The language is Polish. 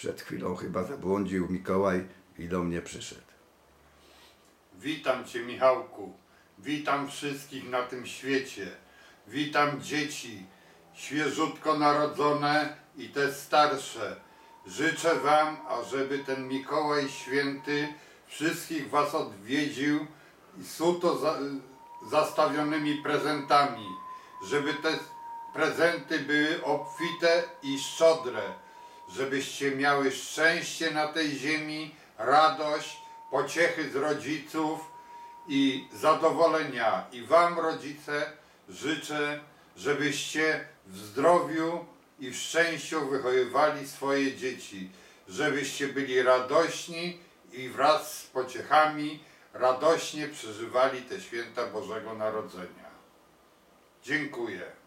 Przed chwilą chyba zabłądził Mikołaj i do mnie przyszedł. Witam Cię, Michałku. Witam wszystkich na tym świecie. Witam dzieci, świeżutko narodzone i te starsze. Życzę Wam, ażeby ten Mikołaj Święty wszystkich Was odwiedził suto za, zastawionymi prezentami, żeby te prezenty były obfite i szczodre, żebyście miały szczęście na tej ziemi, radość, pociechy z rodziców i zadowolenia. I Wam, rodzice, życzę, żebyście w zdrowiu i w szczęściu wychowywali swoje dzieci, żebyście byli radośni i wraz z pociechami radośnie przeżywali te święta Bożego Narodzenia. Dziękuję.